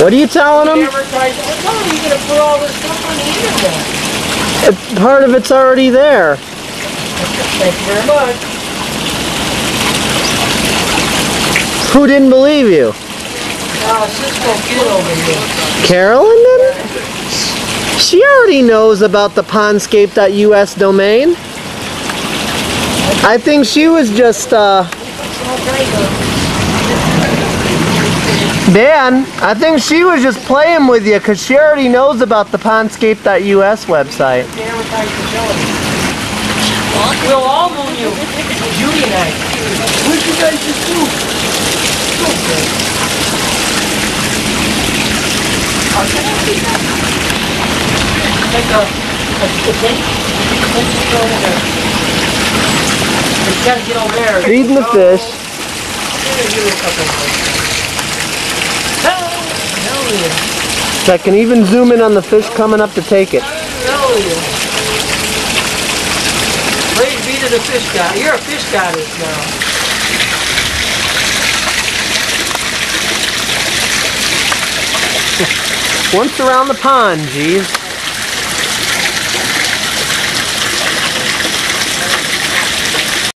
What are you telling them? It, part of it's already there. Thank you very much. Who didn't believe you? Carolyn didn't? She already knows about the pondscape.us domain. I think she was just, uh... Dan, I think she was just playing with you because she already knows about the Pondscape.us website. To advertise the show. We'll all moon you. Judy and I. What you guys just do? Like a, a, a. Let's over there. Feeding the fish. So I can even zoom in on the fish coming up to take it. Praise be to the fish god. You're a fish goddess now. Once around the pond, geez.